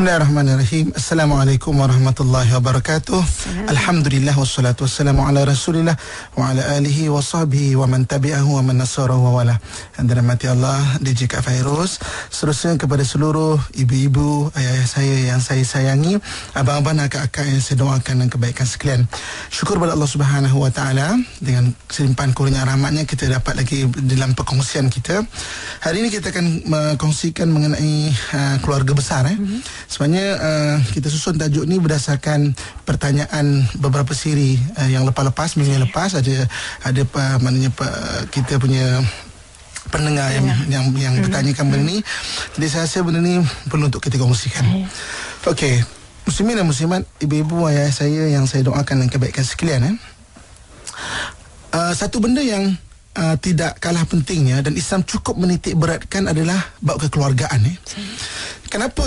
Bismillahirrahmanirrahim. Assalamualaikum warahmatullahi wabarakatuh. Alhamdulillah wassalatu wassalamu ala Rasulillah wa ala alihi wa sahbihi wa man tabi'ahu wa man nasarahu wa wala. Dirahmati Allah DJ Kak Fairuz. Seterusnya kepada seluruh ibu-ibu, ayah-ayah saya yang saya sayangi, abang-abang dan akak-akak yang saya doakan dan kebaikan sekalian. Syukur kepada Allah Subhanahu wa taala dengan selimpahan kurnia rahmatnya kita dapat lagi dalam perkongsian kita. Hari ini kita akan mengkongsikan mengenai uh, keluarga besar eh. Mm-hmm. Sebenarnya uh, kita susun tajuk ni berdasarkan pertanyaan beberapa siri uh, yang lepas-lepas minggu yang lepas ada ada uh, maknanya uh, kita punya pendengar yang ya. yang yang hmm. bertanyakan benda ni. Jadi saya rasa benda ni perlu untuk kita kongsikan. Okey. Muslimin dan muslimat, ibu-ibu ayah saya yang saya doakan dan kebaikan sekalian eh. Uh, satu benda yang uh, tidak kalah pentingnya dan Islam cukup menitik beratkan adalah bab kekeluargaan eh. Kenapa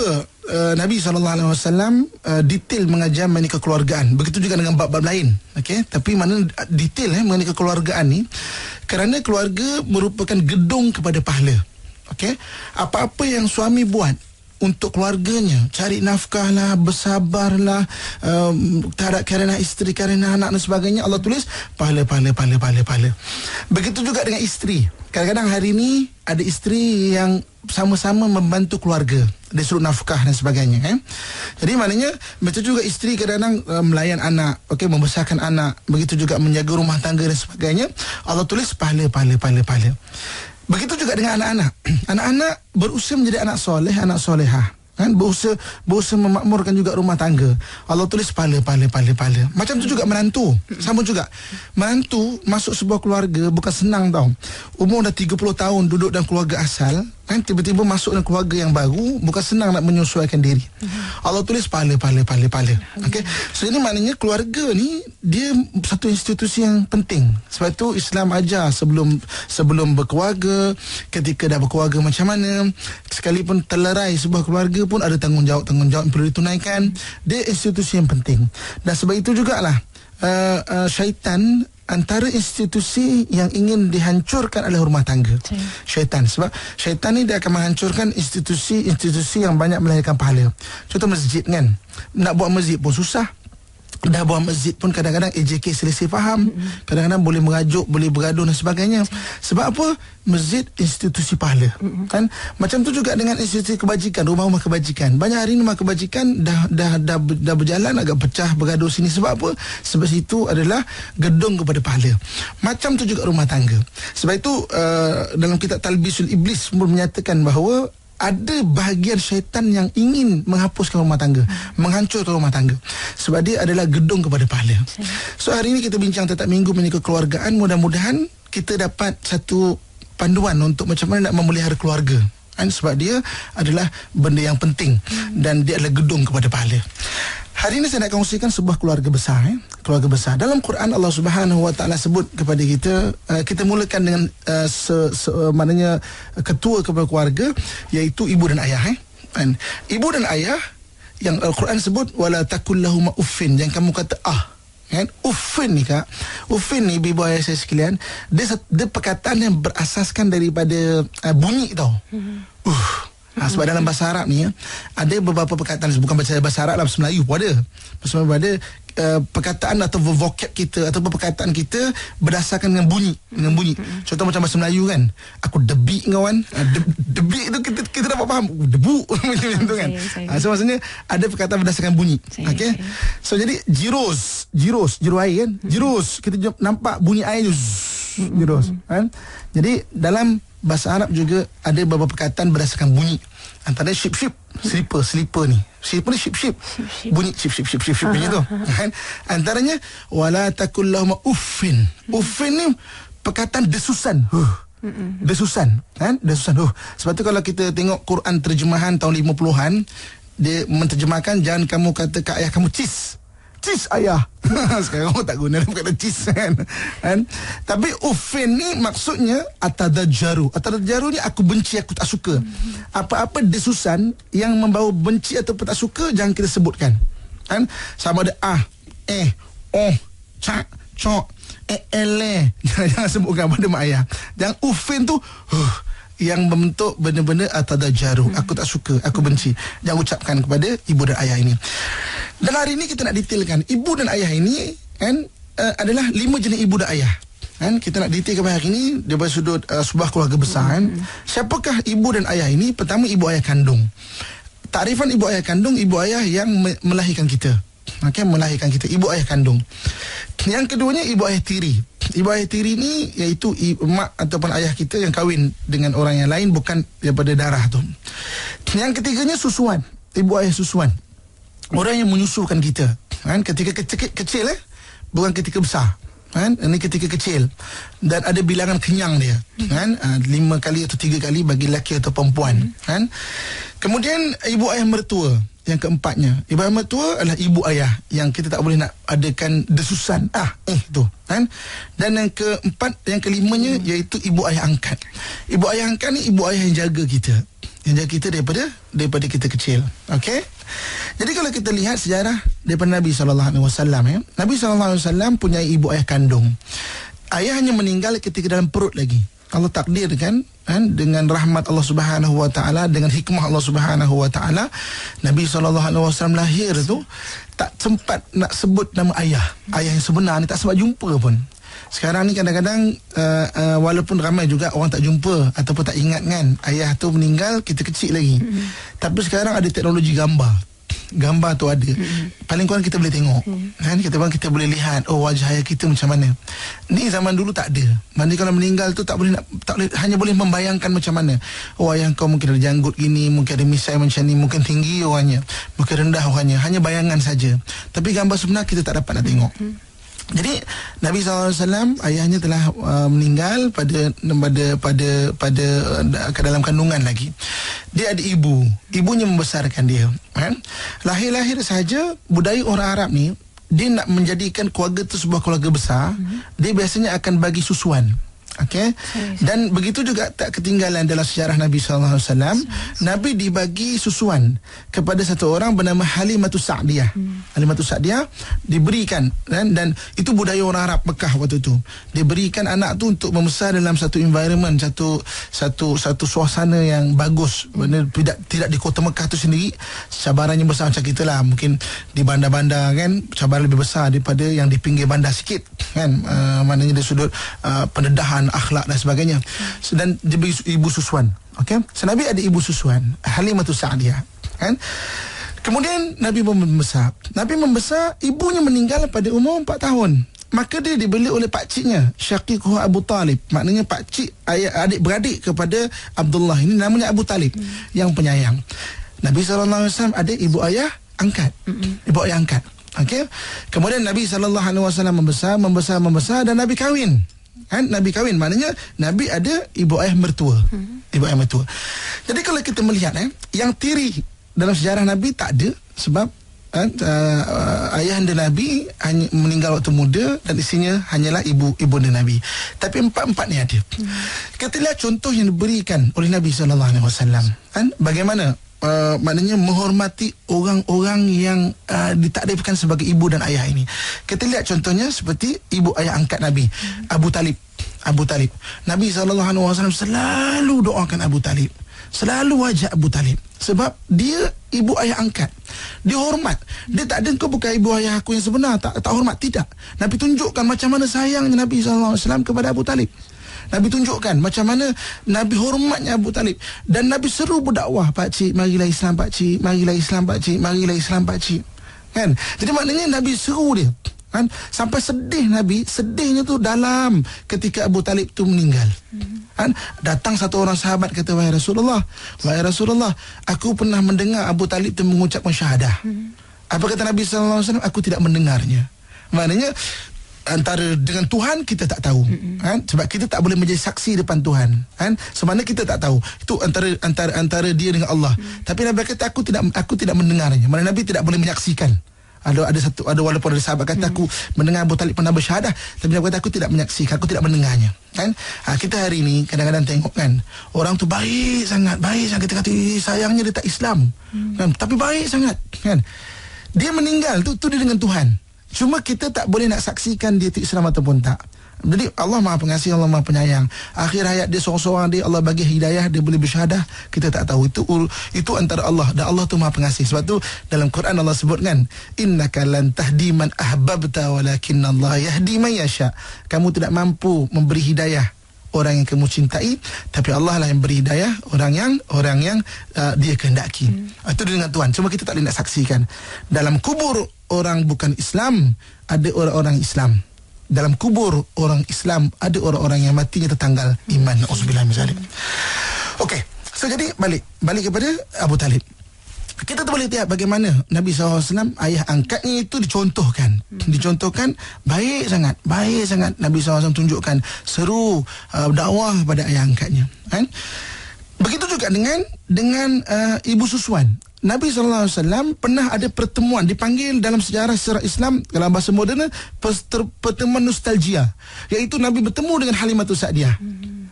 uh, Nabi SAW uh, detail mengajar mengenai kekeluargaan. Begitu juga dengan bab-bab lain. Okay? Tapi mana detail eh, mengenai kekeluargaan ni. Kerana keluarga merupakan gedung kepada pahala. Okay? Apa-apa yang suami buat untuk keluarganya. Cari nafkah lah bersabarlah um, kerana isteri kerana anak dan sebagainya. Allah tulis pahala pahala pahala pahala pahala. Begitu juga dengan isteri. Kadang-kadang hari ini ada isteri yang sama-sama membantu keluarga. Dia suruh nafkah dan sebagainya eh? jadi maknanya betul juga isteri kadang-kadang uh, melayan anak okay, membesarkan anak. Begitu juga menjaga rumah tangga dan sebagainya. Allah tulis pahala pahala pahala pahala Begitu juga dengan anak-anak. Anak-anak berusaha menjadi anak soleh, anak solehah. Kan berusaha, berusaha memakmurkan juga rumah tangga. Allah tulis pala, pala, pala, pala. Macam tu juga menantu. Sama juga. Menantu masuk sebuah keluarga bukan senang tau. Umur dah 30 tahun duduk dalam keluarga asal kan tiba-tiba masuk dalam keluarga yang baru bukan senang nak menyesuaikan diri. Allah tulis pahala pahala pahala pahala. Okey. So ini maknanya keluarga ni dia satu institusi yang penting. Sebab itu Islam ajar sebelum sebelum berkeluarga, ketika dah berkeluarga macam mana, sekalipun terlerai sebuah keluarga pun ada tanggungjawab-tanggungjawab yang perlu ditunaikan. Dia institusi yang penting. Dan sebab itu jugalah uh, uh, syaitan antara institusi yang ingin dihancurkan oleh rumah tangga. Syaitan. Sebab syaitan ni dia akan menghancurkan institusi-institusi yang banyak melahirkan pahala. Contoh masjid kan? Nak buat masjid pun susah dah buat masjid pun kadang-kadang AJK selisih faham. Mm-hmm. kadang-kadang boleh merajuk boleh bergaduh dan sebagainya. Sebab apa? Masjid institusi pahala. Mm-hmm. kan? Macam tu juga dengan institusi kebajikan rumah-rumah kebajikan. Banyak hari rumah kebajikan dah dah dah, dah, dah berjalan agak pecah bergaduh sini. Sebab apa? Sebab situ adalah gedung kepada pahala. Macam tu juga rumah tangga. Sebab itu uh, dalam kitab talbisul iblis pun menyatakan bahawa ada bahagian syaitan yang ingin menghapuskan rumah tangga, hmm. menghancurkan rumah tangga. Sebab dia adalah gedung kepada pahala. So hari ini kita bincang tetap minggu menikah keluargaan. Mudah-mudahan kita dapat satu panduan untuk macam mana nak memelihara keluarga. Kan? Sebab dia adalah benda yang penting hmm. dan dia adalah gedung kepada pahala. Hari ini saya nak kongsikan sebuah keluarga besar eh? Keluarga besar Dalam Quran Allah subhanahu wa ta'ala sebut kepada kita uh, Kita mulakan dengan uh, se, se, uh, Maknanya ketua kepada keluarga Iaitu ibu dan ayah eh? And, Ibu dan ayah Yang Al-Quran sebut Wala takullahuma uffin Yang kamu kata ah kan? Uffin ni kak Uffin ni ibu ayah saya sekalian Dia, dia perkataan yang berasaskan daripada uh, Bunyi tau mm-hmm. Uh Ha, sebab dalam bahasa Arab ni ya, ada beberapa perkataan bukan bahasa bahasa Arab lah bahasa Melayu pun ada. Bahasa Melayu ada uh, perkataan atau vocab kita atau perkataan kita berdasarkan dengan bunyi dengan bunyi. Contoh macam bahasa Melayu kan. Aku debi kawan. Uh, de, debi tu kita kita dapat faham. Oh, debu macam tu kan. Ha, so maksudnya ada perkataan berdasarkan bunyi. Okey. So jadi jiros, jiros, jiru air kan. Jiros kita nampak bunyi air tu. Jiros kan. Jadi dalam bahasa Arab juga ada beberapa perkataan berdasarkan bunyi. Antara ship ship, slipper, slipper ni. Slipper ni ship ship. Bunyi ship ship ship ship, ship bunyi tu. Kan? Antaranya wala takul lahum uffin. Uffin ni perkataan desusan. Huh. Desusan, kan? Desusan. Huh. Sebab tu kalau kita tengok Quran terjemahan tahun 50-an, dia menterjemahkan jangan kamu kata ke ayah kamu cis cheese ayah. Sekarang orang tak guna dalam kata cheese kan. kan? Tapi ufin ni maksudnya atadajaru. Atadajaru ni aku benci, aku tak suka. Apa-apa desusan yang membawa benci atau tak suka jangan kita sebutkan. Kan? Sama ada ah, eh, oh, cak, cok, eh, ele. Jangan sebutkan pada mak ayah. Jangan ufin tu, huh, yang membentuk benda-benda atadajaru. Hmm. Aku tak suka, aku benci. Jangan ucapkan kepada ibu dan ayah ini. Dan hari ini kita nak detailkan ibu dan ayah ini kan uh, adalah lima jenis ibu dan ayah. Kan kita nak detailkan hari ini daripada sudut uh, sebuah keluarga besar kan. Hmm. Siapakah ibu dan ayah ini? Pertama ibu ayah kandung. Takrifan ibu ayah kandung ibu ayah yang melahirkan kita. Okey, melahirkan kita ibu ayah kandung. Yang keduanya ibu ayah tiri. Ibu ayah tiri ni iaitu mak ataupun ayah kita yang kahwin dengan orang yang lain bukan daripada darah tu. Yang ketiganya susuan. Ibu ayah susuan. Orang yang menyusukan kita. Kan ketika kecil, kecil eh bukan ketika besar. Kan? Ini ketika kecil dan ada bilangan kenyang dia, kan? Uh, lima kali atau tiga kali bagi lelaki atau perempuan, kan? Kemudian ibu ayah mertua yang keempatnya. Ibu ayah mertua adalah ibu ayah yang kita tak boleh nak adakan desusan. Ah eh tu kan? Dan yang keempat yang kelimanya hmm. iaitu ibu ayah angkat. Ibu ayah angkat ni ibu ayah yang jaga kita. Yang jaga kita daripada daripada kita kecil. Okey? Jadi kalau kita lihat sejarah daripada Nabi sallallahu alaihi wasallam ya. Nabi sallallahu alaihi wasallam punya ibu ayah kandung. Ayahnya meninggal ketika dalam perut lagi Allah takdirkan kan dengan rahmat Allah Subhanahu wa taala dengan hikmah Allah Subhanahu wa taala Nabi sallallahu alaihi wasallam lahir tu tak sempat nak sebut nama ayah. Ayah yang sebenar ni tak sempat jumpa pun. Sekarang ni kadang-kadang uh, uh, walaupun ramai juga orang tak jumpa ataupun tak ingat kan ayah tu meninggal kita kecil lagi. Mm-hmm. tapi sekarang ada teknologi gambar gambar tu ada. Hmm. paling kurang kita boleh tengok. Hmm. kan? Kita bang kita boleh lihat oh wajah ayah kita macam mana. Ni zaman dulu tak ada. Mana kalau meninggal tu tak boleh nak tak boleh hanya boleh membayangkan macam mana. Oh ayah kau mungkin ada janggut gini mungkin ada misai macam ni mungkin tinggi orangnya mungkin rendah orangnya. Hanya bayangan saja. Tapi gambar sebenar kita tak dapat nak tengok. Hmm. Jadi Nabi SAW ayahnya telah uh, meninggal pada pada pada pada uh, ke dalam kandungan lagi. Dia ada ibu, ibunya membesarkan dia. Kan? Lahir-lahir saja budaya orang Arab ni dia nak menjadikan keluarga itu sebuah keluarga besar, mm-hmm. dia biasanya akan bagi susuan. Okey. Dan begitu juga tak ketinggalan dalam sejarah Nabi sallallahu alaihi wasallam, Nabi dibagi susuan kepada satu orang bernama Halimatus Sa'diyah. Hmm. Halimatus Sa'diyah diberikan dan dan itu budaya orang Arab Mekah waktu itu. Diberikan anak tu untuk membesar dalam satu environment, satu satu satu suasana yang bagus. Benar tidak tidak di kota Mekah tu sendiri cabarannya besar macam kita lah. Mungkin di bandar-bandar kan cabaran lebih besar daripada yang di pinggir bandar sikit kan. Uh, maknanya dari sudut uh, pendedahan dan akhlak dan sebagainya. Dan ibu susuan. Okey. So, Nabi ada ibu susuan, Halimatus Sa'diyah. Kan? Kemudian Nabi membesar. Nabi membesar, ibunya meninggal pada umur 4 tahun. Maka dia dibeli oleh pak ciknya, Syaqiquhu Abu Talib. Maknanya pak cik ayah adik beradik kepada Abdullah ini namanya Abu Talib hmm. yang penyayang. Nabi SAW ada ibu ayah angkat. Hmm. Ibu ayah angkat. Okey. Kemudian Nabi SAW membesar, membesar, membesar dan Nabi kahwin kan nabi kahwin. Maknanya nabi ada ibu ayah mertua. Hmm. ibu ayah mertua. Jadi kalau kita melihat eh yang tiri dalam sejarah nabi tak ada sebab kan uh, ayah anda nabi hanya meninggal waktu muda dan isinya hanyalah ibu ibu anda nabi. Tapi empat-empat ni ada. Hmm. kita lihat contoh yang diberikan oleh nabi sallallahu alaihi wasallam. Kan? Bagaimana Uh, maknanya menghormati orang-orang yang uh, ditakdirkan sebagai ibu dan ayah ini. Kita lihat contohnya seperti ibu ayah angkat Nabi, hmm. Abu Talib. Abu Talib. Nabi SAW selalu doakan Abu Talib. Selalu wajah Abu Talib. Sebab dia ibu ayah angkat. Dia hormat. Dia tak ada kau bukan ibu ayah aku yang sebenar. Tak, tak hormat. Tidak. Nabi tunjukkan macam mana sayangnya Nabi SAW kepada Abu Talib. Nabi tunjukkan macam mana Nabi hormatnya Abu Talib. Dan Nabi seru berdakwah pak cik marilah Islam pak cik marilah Islam pak cik marilah Islam pak cik. Kan? Jadi maknanya Nabi seru dia. Kan? Sampai sedih Nabi sedihnya tu dalam ketika Abu Talib tu meninggal. Kan? Datang satu orang sahabat kata wahai Rasulullah wahai Rasulullah aku pernah mendengar Abu Talib tu mengucapkan syahadah. Apa kata Nabi sallallahu alaihi wasallam? Aku tidak mendengarnya. Maknanya antara dengan Tuhan kita tak tahu mm-hmm. kan? Sebab kita tak boleh menjadi saksi depan Tuhan kan? Sebenarnya kita tak tahu? Itu antara antara antara dia dengan Allah. Mm. tapi Nabi kata aku tidak aku tidak mendengarnya. Mana Nabi tidak boleh menyaksikan. Ada ada satu ada walaupun ada sahabat kata mm. aku mendengar Abu Talib pernah bersyahadah. Tapi Nabi kata aku tidak menyaksikan aku tidak mendengarnya kan? Ha, kita hari ini kadang-kadang tengok kan? Orang tu baik sangat baik sangat. Kita kata sayangnya dia tak Islam. Mm. kan? Tapi baik sangat kan? Dia meninggal tu tu dia dengan Tuhan Cuma kita tak boleh nak saksikan dia itu Islam ataupun tak. Jadi Allah Maha Pengasih, Allah Maha Penyayang. Akhir hayat dia seorang-seorang dia Allah bagi hidayah, dia boleh bersyahadah, kita tak tahu itu itu antara Allah dan Allah tu Maha Pengasih. Sebab tu dalam Quran Allah sebutkan, innaka lan tahdi man ahbabta walakin Allah yahdi man yasha. Kamu tidak mampu memberi hidayah orang yang kamu cintai tapi Allah lah yang beri hidayah orang yang orang yang uh, dia kehendaki. Hmm. Itu dengan Tuhan. Cuma kita tak boleh nak saksikan. Dalam kubur orang bukan Islam ada orang-orang Islam. Dalam kubur orang Islam ada orang-orang yang matinya tertanggal iman. Auzubillah misalnya okey so jadi balik. Balik kepada Abu Talib. Kita tu boleh lihat bagaimana Nabi SAW ayah angkatnya itu dicontohkan. Dicontohkan baik sangat baik sangat Nabi SAW tunjukkan seru uh, dakwah pada ayah angkatnya kan? Begitu juga dengan dengan uh, ibu susuan Nabi SAW pernah ada pertemuan dipanggil dalam sejarah sejarah Islam dalam bahasa moden pertemuan nostalgia iaitu Nabi bertemu dengan Halimatul Sa'diyah.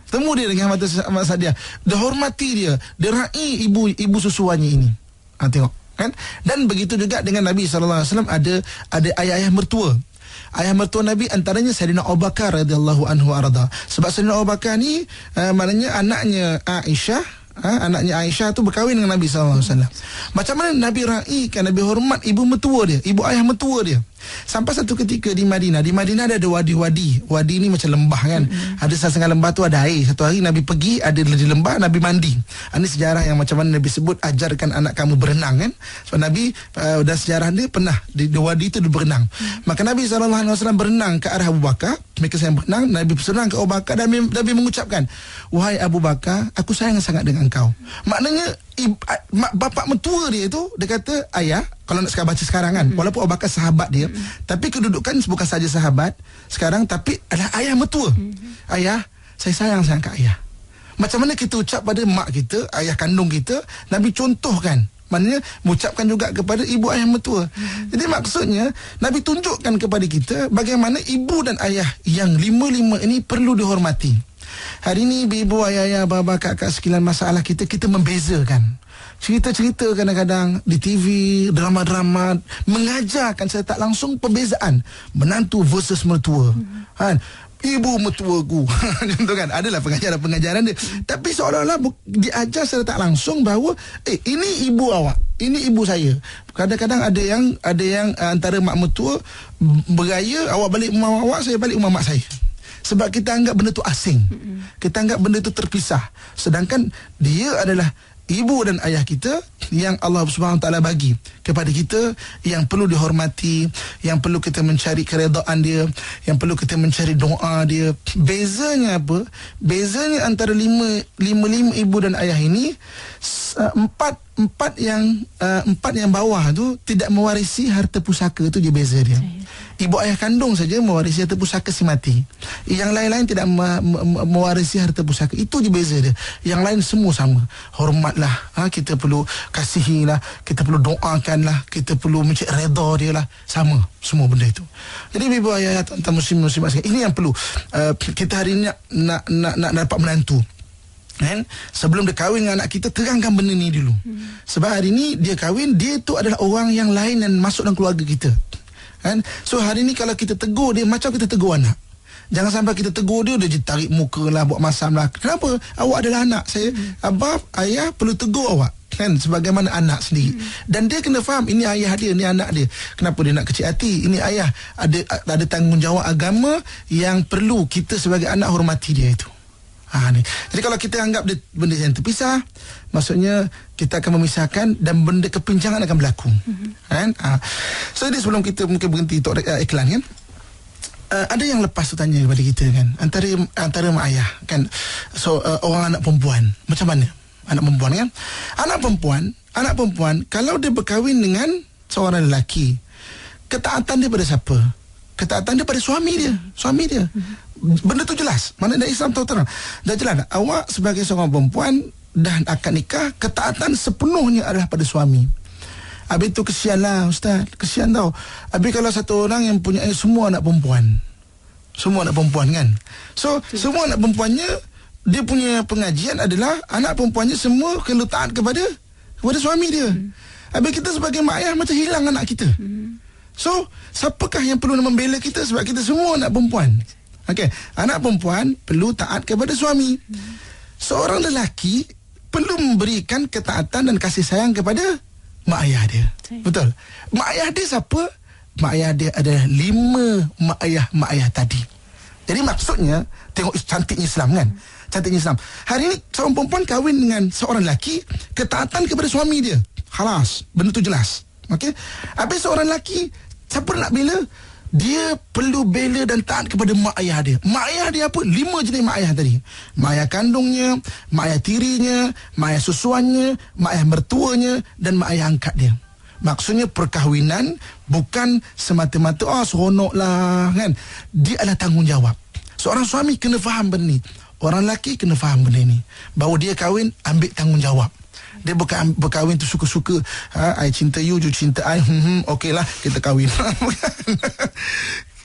Temu dia dengan Halimatul Sa'diyah. Dihormati dia, dirai ibu ibu susuannya ini. Ha, tengok kan? Dan begitu juga dengan Nabi SAW ada ada ayah-ayah mertua. Ayah mertua Nabi antaranya Sayyidina Abu Bakar radhiyallahu anhu arda. Sebab Sayyidina Abu Bakar ni uh, maknanya anaknya Aisyah ha, anaknya Aisyah tu berkahwin dengan Nabi SAW. Macam mana Nabi raikan, Nabi hormat ibu mertua dia, ibu ayah mertua dia. Sampai satu ketika di Madinah Di Madinah ada, ada wadi-wadi. Wadi ni macam lembah kan. Mm-hmm. Ada setengah lembah tu ada air. Satu hari Nabi pergi Ada di lembah Nabi mandi. Ini sejarah yang macam mana Nabi sebut Ajarkan anak kamu berenang kan. So Nabi uh, Dan sejarah ni pernah Di, di wadi itu dia berenang. Mm-hmm. Maka Nabi SAW berenang ke arah Abu Bakar. Mereka sayang berenang Nabi berenang ke Abu Bakar Dan Nabi, Nabi mengucapkan Wahai Abu Bakar Aku sayang sangat dengan kau. Maknanya mak bapak mentua dia tu dia kata ayah kalau nak sekarang baca sekarang kan mm-hmm. walaupun Abu Bakar sahabat dia mm-hmm. tapi kedudukan bukan saja sahabat sekarang tapi adalah ayah mentua mm-hmm. ayah saya sayang sangat kat ayah macam mana kita ucap pada mak kita ayah kandung kita Nabi contohkan maknanya mengucapkan juga kepada ibu ayah mentua mm-hmm. jadi maksudnya Nabi tunjukkan kepada kita bagaimana ibu dan ayah yang lima-lima ini perlu dihormati Hari ini ibu ayah, ayah, bapa, kakak sekilan masalah kita, kita membezakan. Cerita-cerita kadang-kadang di TV, drama-drama, mengajarkan saya tak langsung perbezaan. Menantu versus mertua. Hmm. Kan? Ibu mertua ku. Contoh kan? Adalah pengajaran-pengajaran dia. Hmm. Tapi seolah-olah diajar secara tak langsung bahawa, eh, ini ibu awak. Ini ibu saya. Kadang-kadang ada yang ada yang antara mak mertua beraya, awak balik rumah awak, saya balik rumah mak saya sebab kita anggap benda tu asing. Mm-hmm. Kita anggap benda tu terpisah. Sedangkan dia adalah ibu dan ayah kita yang Allah Subhanahu taala bagi kepada kita yang perlu dihormati, yang perlu kita mencari keredaan dia, yang perlu kita mencari doa dia. Bezanya apa? Bezanya antara lima lima lima ibu dan ayah ini empat empat yang uh, empat yang bawah tu tidak mewarisi harta pusaka tu je beza dia. Ibu ayah kandung saja mewarisi harta pusaka si mati. Yang lain-lain tidak me- me- mewarisi harta pusaka. Itu je beza dia. Yang lain semua sama. Hormatlah. Ha, kita perlu kasihilah. Kita perlu doakanlah. Kita perlu mencari redha dia lah. Sama. Semua benda itu. Jadi ibu ayah tentang muslim-muslim ini yang perlu. Uh, kita hari ini nak, nak, nak, nak dapat menantu. Kan? Sebelum dia kahwin dengan anak kita Terangkan benda ni dulu hmm. Sebab hari ni Dia kahwin Dia tu adalah orang yang lain Yang masuk dalam keluarga kita kan? So hari ni kalau kita tegur dia Macam kita tegur anak Jangan sampai kita tegur dia Dia tarik muka lah Buat masam lah Kenapa? Awak adalah anak saya hmm. Abah, ayah perlu tegur awak kan sebagaimana anak sendiri hmm. dan dia kena faham ini ayah dia ini anak dia kenapa dia nak kecil hati ini ayah ada ada tanggungjawab agama yang perlu kita sebagai anak hormati dia itu Ha, ni. Jadi kalau kita anggap dia benda yang terpisah, maksudnya kita akan memisahkan dan benda kepincangan akan berlaku. Mm-hmm. Kan? Ha. So jadi sebelum kita mungkin berhenti untuk uh, iklan kan. Uh, ada yang lepas tu tanya kepada kita kan antara antara mak ayah kan so uh, orang anak perempuan macam mana anak perempuan kan anak perempuan anak perempuan kalau dia berkahwin dengan seorang lelaki ketaatan dia pada siapa ketaatan dia pada suami dia suami dia benda tu jelas. Mana dari Islam tahu terang. Dah jelas awak sebagai seorang perempuan dan akad nikah ketaatan sepenuhnya adalah pada suami. Habis tu kesian lah Ustaz. Kesian tau. Habis kalau satu orang yang punya eh, Semua anak perempuan. Semua anak perempuan kan? So Betul. Semua anak perempuannya Dia punya pengajian adalah Anak perempuannya semua Kena taat kepada Kepada suami dia. Hmm. Habis kita sebagai mak ayah Macam hilang anak kita. Hmm. So, siapakah yang perlu membela kita sebab kita semua anak perempuan? Okey, anak perempuan perlu taat kepada suami. Seorang lelaki perlu memberikan ketaatan dan kasih sayang kepada mak ayah dia. Betul. Mak ayah dia siapa? Mak ayah dia ada lima mak ayah mak ayah tadi. Jadi maksudnya tengok cantiknya Islam kan? Cantiknya Islam. Hari ini seorang perempuan kahwin dengan seorang lelaki, ketaatan kepada suami dia. Halas, benda tu jelas. Okey. Habis seorang lelaki siapa nak bela? Dia perlu bela dan taat kepada mak ayah dia. Mak ayah dia apa? Lima jenis mak ayah tadi. Mak ayah kandungnya, mak ayah tirinya, mak ayah susuannya, mak ayah mertuanya dan mak ayah angkat dia. Maksudnya perkahwinan bukan semata-mata oh seronok lah kan. Dia adalah tanggungjawab. Seorang suami kena faham benda ni. Orang lelaki kena faham benda ni. Bahawa dia kahwin ambil tanggungjawab. Dia bukan berkahwin tu suka-suka. Ha, I cinta you, you cinta I. Hmm, hmm, okey lah, kita kahwin.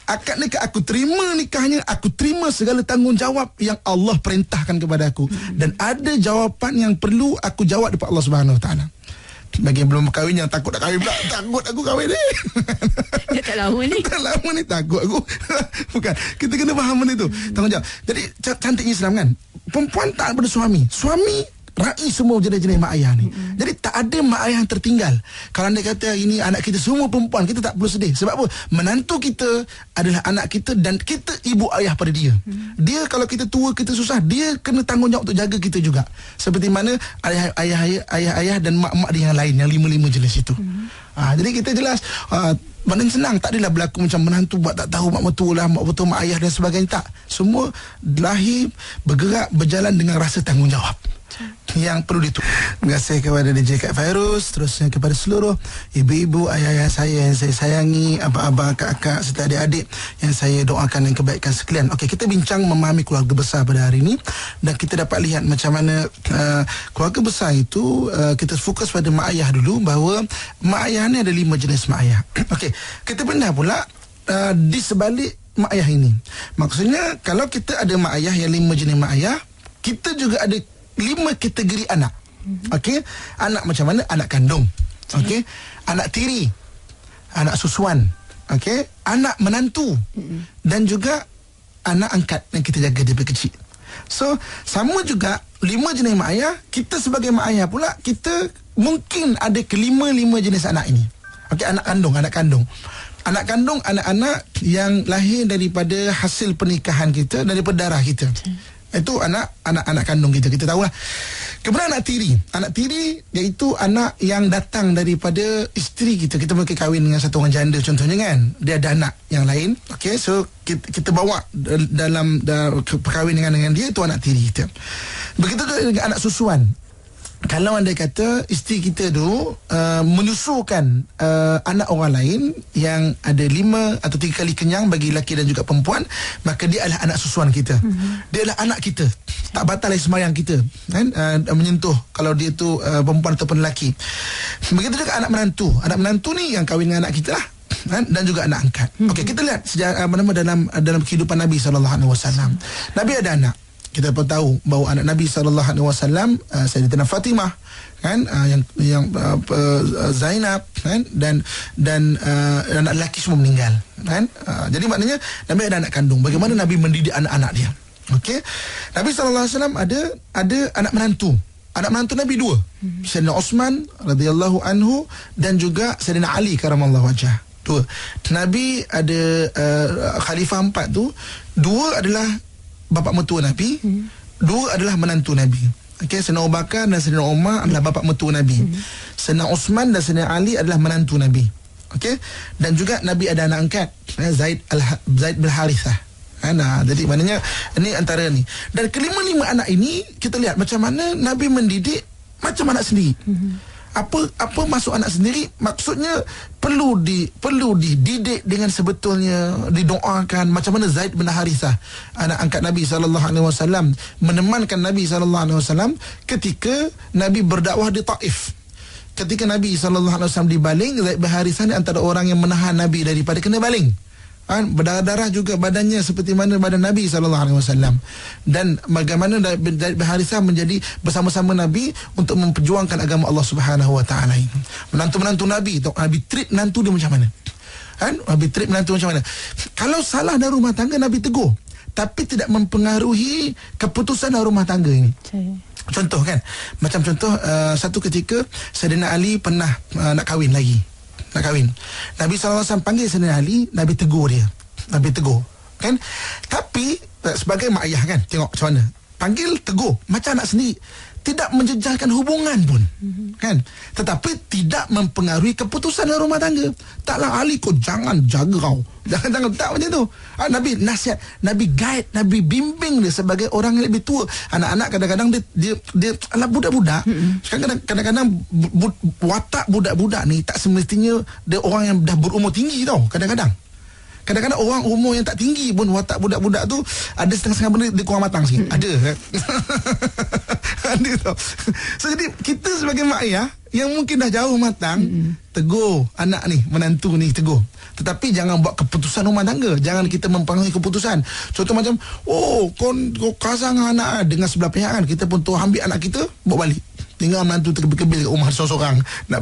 Akad nikah aku terima nikahnya Aku terima segala tanggungjawab Yang Allah perintahkan kepada aku. Dan ada jawapan yang perlu Aku jawab depan Allah Subhanahu Wa Taala. Bagi yang belum berkahwin Yang takut nak kahwin pula. Takut aku kahwin ni. Dia tak lama ni. Tak lama ni Takut aku. Bukan. Kita kena faham benda tu. Tanggungjawab. Jadi cantiknya Islam kan? Perempuan tak pada suami. Suami Rai semua jenis-jenis mak ayah ni. Mm-hmm. Jadi tak ada mak ayah yang tertinggal. Kalau anda kata ini anak kita semua perempuan, kita tak perlu sedih. Sebab apa? Menantu kita adalah anak kita dan kita ibu ayah pada dia. Mm-hmm. Dia kalau kita tua, kita susah, dia kena tanggungjawab untuk jaga kita juga. Seperti mana ayah ayah ayah, ayah, ayah dan mak-mak dia yang lain, yang lima-lima jenis itu. Mm-hmm. Ha, jadi kita jelas... Uh, Mana senang tak adalah berlaku macam menantu buat tak tahu mak mertua lah mak betul mak ayah dan sebagainya tak semua lahir bergerak berjalan dengan rasa tanggungjawab yang perlu ditu. Terima kasih kepada DJ Kak Fairuz Terusnya kepada seluruh ibu-ibu, ayah-ayah saya yang saya sayangi Abang-abang, kakak serta adik-adik Yang saya doakan yang kebaikan sekalian Okey, kita bincang memahami keluarga besar pada hari ini Dan kita dapat lihat macam mana uh, Keluarga besar itu uh, Kita fokus pada mak ayah dulu Bahawa mak ayah ni ada lima jenis mak ayah Okey, kita benar pula uh, Di sebalik mak ayah ini Maksudnya kalau kita ada mak ayah yang lima jenis mak ayah Kita juga ada lima kategori anak. Mm-hmm. Okey, anak macam mana? Anak kandung. Okey, anak tiri, anak susuan. Okey, anak menantu mm-hmm. dan juga anak angkat yang kita jaga dia kecil. So, sama juga lima jenis mak ayah, kita sebagai mak ayah pula kita mungkin ada kelima-lima jenis anak ini. Okey, anak kandung, anak kandung. Anak kandung anak-anak yang lahir daripada hasil pernikahan kita daripada darah kita. Itu anak anak anak kandung kita kita tahu lah. Kemudian anak tiri. Anak tiri iaitu anak yang datang daripada isteri kita. Kita mungkin kahwin dengan satu orang janda contohnya kan. Dia ada anak yang lain. Okay, so kita, kita bawa dalam, dalam perkahwinan dengan dia itu anak tiri kita. Begitu juga dengan anak susuan kalau anda kata isteri kita tu uh, menyusukan uh, anak orang lain yang ada lima atau tiga kali kenyang bagi lelaki dan juga perempuan maka dia adalah anak susuan kita. Mm-hmm. dia adalah anak kita. Tak batal lagi semayang kita kan? Uh, menyentuh kalau dia tu uh, perempuan ataupun lelaki. Begitu juga anak menantu. Anak menantu ni yang kahwin dengan anak kita lah kan? dan juga anak angkat. Mm-hmm. okey kita lihat sejarah apa nama dalam dalam kehidupan Nabi sallallahu alaihi wasallam. Nabi ada anak kita pun tahu bahawa anak Nabi sallallahu alaihi wasallam uh, Sayyidatina Fatimah kan uh, yang yang uh, uh, Zainab kan dan dan uh, anak lelaki semua meninggal kan. Uh, jadi maknanya Nabi ada anak kandung. Bagaimana Nabi mendidik anak-anak dia? Okey. Nabi sallallahu alaihi wasallam ada ada anak menantu. Anak menantu Nabi dua. Hmm. Sayyidina Osman radhiyallahu anhu dan juga Sayyidina Ali karamallahu wajah. Dua. Nabi ada uh, khalifah empat tu. Dua adalah bapa mertua Nabi, hmm. dua adalah menantu Nabi. Okey, Sayyidina Abu Bakar dan Sayyidina Umar adalah bapa mertua Nabi. Hmm. Sayyidina Uthman dan Sayyidina Ali adalah menantu Nabi. Okey. Dan juga Nabi ada anak angkat, eh, Zaid al Zaid bin Harithah. Ha, nah, jadi maknanya ini antara ni. Dan kelima-lima anak ini kita lihat macam mana Nabi mendidik macam anak sendiri. Hmm apa apa masuk anak sendiri? Maksudnya perlu di perlu dididik dengan sebetulnya didoakan. Macam mana Zaid bin Harithah anak angkat Nabi sallallahu alaihi wasallam menemankan Nabi sallallahu alaihi wasallam ketika Nabi berdakwah di Taif. Ketika Nabi sallallahu alaihi wasallam dibaling Zaid bin Harithah ni antara orang yang menahan Nabi daripada kena baling kan berdarah-darah juga badannya seperti mana badan Nabi sallallahu alaihi wasallam. Dan bagaimana Harithah menjadi bersama-sama Nabi untuk memperjuangkan agama Allah Subhanahu wa taala ini. Menantu-menantu Nabi tu Nabi treat menantu dia macam mana? Kan? Nabi treat menantu macam mana? Kalau salah dalam rumah tangga Nabi tegur. Tapi tidak mempengaruhi keputusan dalam rumah tangga ini. Contoh kan? Macam contoh uh, Satu ketika Sayyidina Ali pernah uh, Nak kahwin lagi Nak kahwin. Nabi SAW panggil Sayyidina Ali Nabi tegur dia. Nabi tegur Kan? Tapi Sebagai mak ayah kan Tengok macam mana? Panggil tegur Macam anak sendiri tidak menjejalkan hubungan pun. Mm-hmm. kan? Tetapi tidak mempengaruhi keputusan dalam rumah tangga. Taklah Ali kau jangan jaga kau. Jangan jangan. Tak macam tu. Ha, Nabi nasihat Nabi guide Nabi bimbing dia sebagai orang yang lebih tua. Anak-anak kadang-kadang dia dia, dia alah budak-budak. Mm-hmm. sekarang kadang-kadang bu, bu, watak budak-budak ni tak semestinya dia orang yang dah berumur tinggi tau kadang-kadang Kadang-kadang orang umur yang tak tinggi pun watak budak-budak tu ada setengah-setengah benda dia kurang matang sikit. Mm-hmm. Ada. ada tau. So jadi kita sebagai mak ayah yang mungkin dah jauh matang mm-hmm. tegur anak ni, menantu ni tegur. Tetapi jangan buat keputusan rumah tangga. Jangan kita mempengaruhi keputusan. Contoh macam, oh, kau, kau kasar dengan anak dengan sebelah pihak kan. Kita pun tu ambil anak kita, bawa balik. Tinggal menantu terkebil-kebil kat rumah seorang-seorang. Nak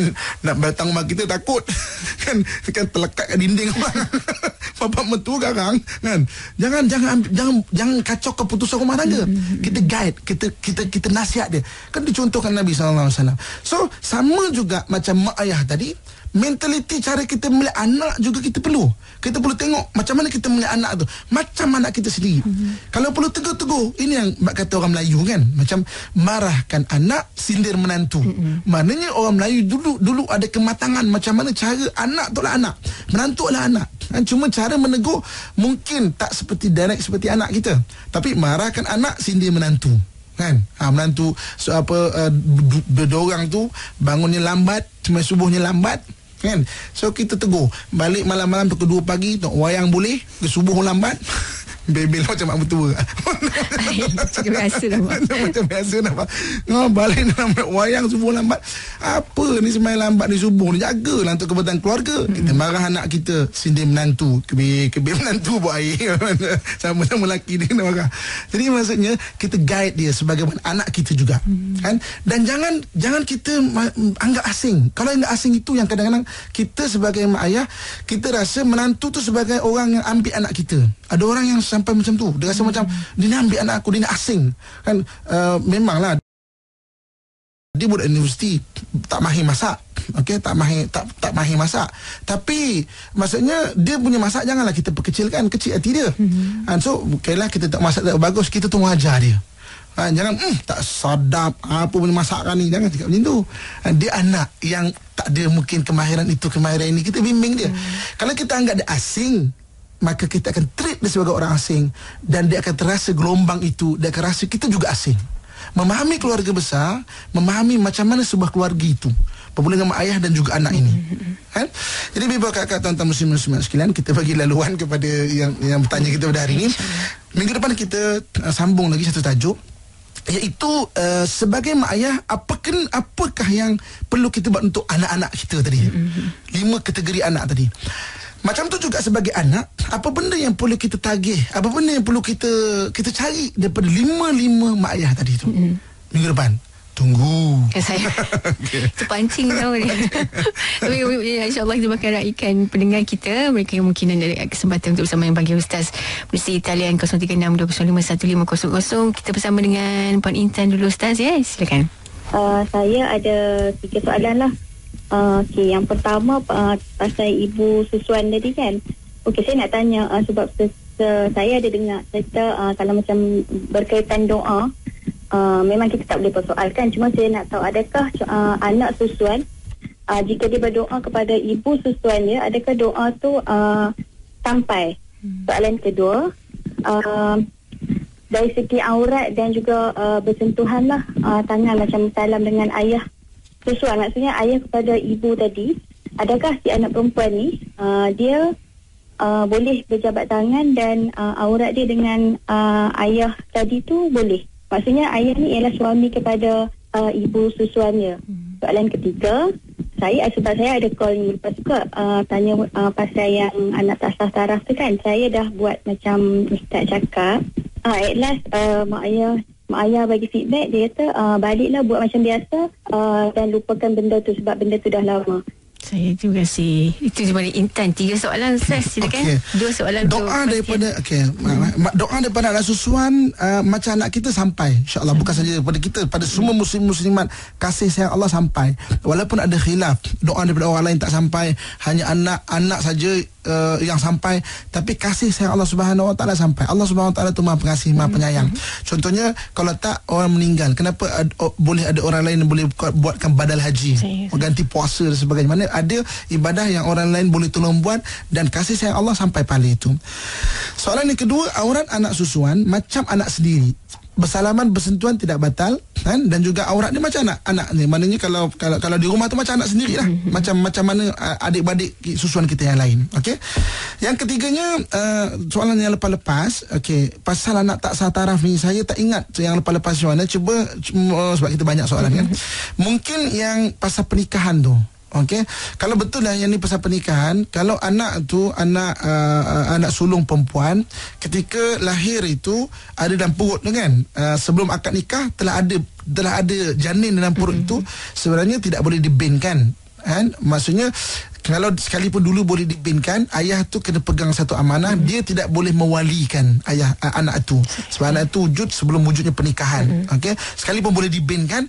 nak datang rumah kita takut. kan kan terlekat kat dinding rumah. Bapak mentua garang kan. Jangan jangan jangan jangan kacau keputusan rumah tangga. Mm-hmm. Kita guide, kita kita kita nasihat dia. Kan dicontohkan Nabi sallallahu alaihi wasallam. So, sama juga macam mak ayah tadi, mentaliti cara kita melihat anak juga kita perlu. Kita perlu tengok macam mana kita melihat anak tu. Macam anak kita sendiri. Mm-hmm. Kalau perlu tegur-tegur, ini yang kata orang Melayu kan. Macam marahkan anak, sindir menantu. Mm-hmm. Maknanya orang Melayu dulu dulu ada kematangan macam mana cara anak tu lah anak. Menantu lah anak. Dan cuma cara menegur mungkin tak seperti direct seperti anak kita. Tapi marahkan anak, sindir menantu kan ha, menantu so apa uh, dua orang tu bangunnya lambat cuma subuhnya lambat kan? So kita tegur. Balik malam-malam tu kedua pagi tu wayang boleh ke subuh lambat Bebel macam mak mertua. Macam biasa dah Macam biasa dah oh, Balik dalam wayang subuh lambat. Apa ni semalam lambat ni subuh ni? Jagalah untuk kebetulan keluarga. Hmm. Kita marah anak kita Sindir menantu. Kebir, kebir menantu buat air. Sama-sama lelaki dia kena marah. Jadi maksudnya Kita guide dia Sebagai anak kita juga hmm. kan? Dan jangan Jangan kita Anggap asing. Kalau anggap asing itu Yang kadang-kadang Kita sebagai mak ayah Kita rasa menantu tu Sebagai orang yang ambil anak kita. Ada orang yang sampai macam tu. Dia rasa hmm. macam dia ni ambil anak aku dia ni asing. Kan uh, memanglah. Dia budak universiti tak mahir masak. Okey tak mahir tak tak mahir masak. Tapi maksudnya dia punya masak janganlah kita perkecilkan kecil hati dia. Hmm. and so okeylah kita tak masak tak bagus kita tu ajar dia. Ha, jangan mm, tak sadap apa punya masakan ni. Jangan cakap macam tu. Ha, dia anak yang tak ada mungkin kemahiran itu kemahiran ini. Kita bimbing dia. Hmm. kalau kita anggap dia asing maka kita akan treat dia sebagai orang asing dan dia akan terasa gelombang itu dia akan rasa kita juga asing. Memahami keluarga besar memahami macam mana sebuah keluarga itu. Bermula dengan ayah dan juga anak ini. Kan? Jadi bibi kakak tuan-tuan muslim muslimat sekalian kita bagi laluan kepada yang yang bertanya kita pada hari ini. Minggu depan kita uh, sambung lagi satu tajuk iaitu uh, sebagai mak ayah apakah apakah yang perlu kita buat untuk anak-anak kita tadi? Lima kategori anak tadi macam tu juga sebagai anak, apa benda yang perlu kita tagih? Apa benda yang perlu kita kita cari daripada lima-lima mak ayah tadi tu? Mm-hmm. Minggu depan. Tunggu. Ya, saya. okay. Terpancing tau ni. Tapi ya, insyaAllah kita bakal raikan pendengar kita. Mereka yang mungkin ada kesempatan untuk bersama yang bagi Ustaz. Polisi Italian 0362051500. Kita bersama dengan Puan Intan dulu Ustaz ya. Silakan. Uh, saya ada tiga soalan lah. Uh, okay, yang pertama uh, pasal ibu susuan tadi kan. Okey, saya nak tanya uh, sebab se- se- saya ada dengar cerita uh, kalau macam berkaitan doa, uh, memang kita tak boleh persoalkan. Cuma saya nak tahu adakah uh, anak susuan uh, jika dia berdoa kepada ibu susuan dia, adakah doa tu uh, sampai? Hmm. Soalan kedua, uh, dari segi aurat dan juga uh, bersentuhan lah uh, tangan macam salam dengan ayah sesuai maksudnya ayah kepada ibu tadi adakah si anak perempuan ni uh, dia uh, boleh berjabat tangan dan uh, aurat dia dengan uh, ayah tadi tu boleh maksudnya ayah ni ialah suami kepada uh, ibu susuannya hmm. soalan ketiga saya sebab saya ada call ni lepas juga uh, tanya uh, pasal yang anak tasah taraf tu kan saya dah buat macam ustaz cakap uh, at last uh, mak ayah mak ayah bagi feedback dia kata uh, baliklah buat macam biasa uh, dan lupakan benda tu sebab benda tu dah lama Saya terima kasih. Itu daripada Intan. Tiga soalan Ustaz. Silakan. Okey. Dua soalan doa Fazkian. daripada okey hmm. doa daripada anak susuan uh, macam anak kita sampai insyaallah bukan saja daripada kita pada semua muslim muslimat kasih sayang Allah sampai walaupun ada khilaf doa daripada orang lain tak sampai hanya anak anak saja uh, yang sampai tapi kasih sayang Allah Subhanahu wa taala sampai. Allah Subhanahu wa taala tu Maha pengasih Maha penyayang. Contohnya kalau tak orang meninggal kenapa ad, oh, boleh ada orang lain yang boleh buat- buatkan badal haji? Saya- ganti puasa dan sebagainya. Mana ada ibadah yang orang lain boleh tolong buat dan kasih sayang Allah sampai pahala itu. Soalan yang kedua aurat anak susuan macam anak sendiri bersalaman bersentuhan tidak batal kan? Dan juga aurat dia macam anak anak ni. Maknanya kalau kalau kalau di rumah tu macam anak sendiri lah macam macam mana uh, adik-beradik ki- susuan kita yang lain okey? Yang ketiganya uh, soalan yang lepas-lepas okey pasal anak tak sah taraf ni saya tak ingat yang lepas-lepas macam mana cuba uh, sebab kita banyak soalan kan? Mungkin yang pasal pernikahan tu Okey, kalau betul lah yang ni pasal pernikahan, kalau anak tu anak uh, uh, anak sulung perempuan ketika lahir itu ada dalam perut tu kan, uh, sebelum akad nikah telah ada telah ada janin dalam perut mm-hmm. itu sebenarnya tidak boleh dibinkan kan maksudnya kalau sekalipun dulu boleh dibinkan ayah tu kena pegang satu amanah mm-hmm. dia tidak boleh mewalikan ayah uh, anak tu sebab anak tu wujud sebelum wujudnya pernikahan mm-hmm. okey sekalipun boleh dibinkan